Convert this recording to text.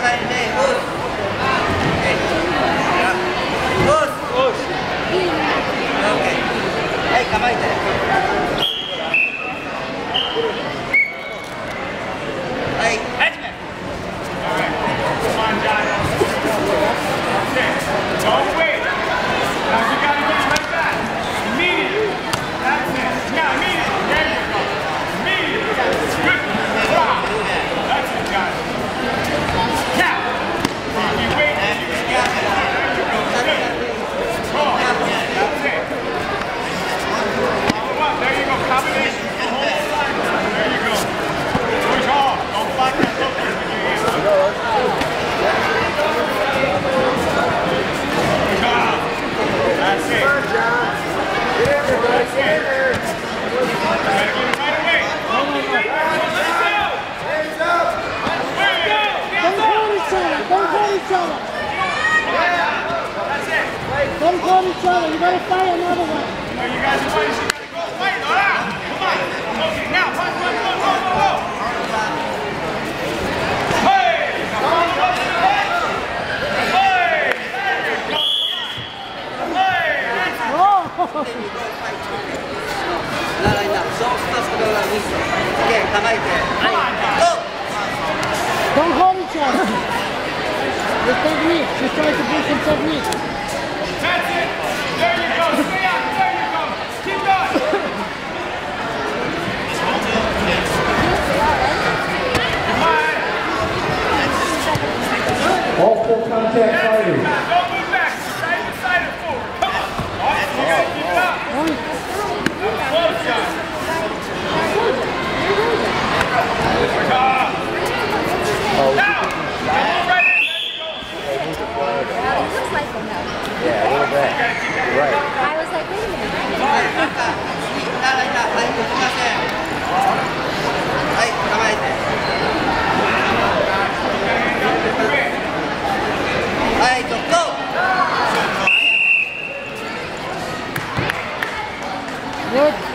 だいて Don't call each other. You gotta fight another one. No, you guys are fighting. You gotta go. Fight. Don't hold each other. There's technique. She's trying to do some technique. Oh, yeah, he looks like him though. Yeah, a little bit. Right. I was like, wait a minute. Hey, go, go! Good.